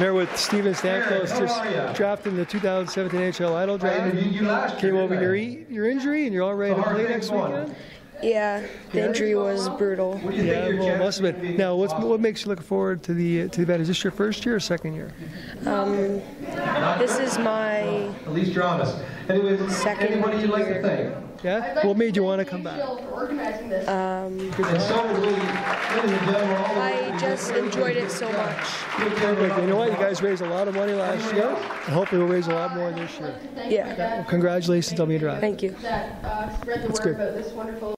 here with Steven Stamkos, just are drafted in the 2017 NHL Idol draft. You, you Came year, over didn't your I? e- your injury, and you're all ready to play next going? weekend. Yeah, the injury was brutal. What do you Yeah, well, it must have been. Now, what's being what makes you look forward to the to the event? Is this your first year or second year? Um, This is my At least you're honest. Anyway, Second Andy, what do you like to year. think? Yeah. What made you want to come back? And so, we, ladies and gentlemen, all the I just enjoyed it so much. You know what? You guys raised a lot of money last year, and hopefully we'll raise a lot more this year. Yeah, Congratulations on being drafted. thank you. that uh, spread the word good. about this wonderful